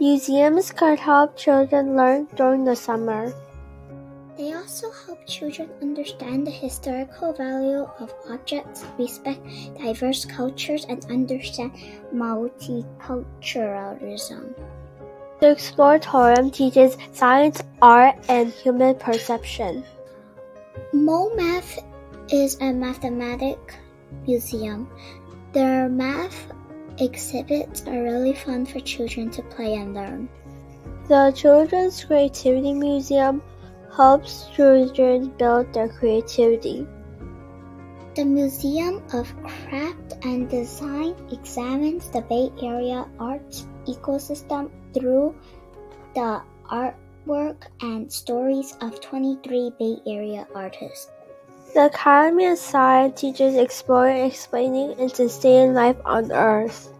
Museums can help children learn during the summer. They also help children understand the historical value of objects, respect diverse cultures, and understand multiculturalism. The Exploratorium teaches science, art, and human perception. MoMath is a mathematic museum. Their math exhibits are really fun for children to play and learn. The Children's Creativity Museum helps children build their creativity. The Museum of Craft and Design examines the Bay Area arts ecosystem through the artwork and stories of 23 Bay Area artists. The Academy of Science teaches exploring, explaining, and sustaining life on Earth.